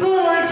不完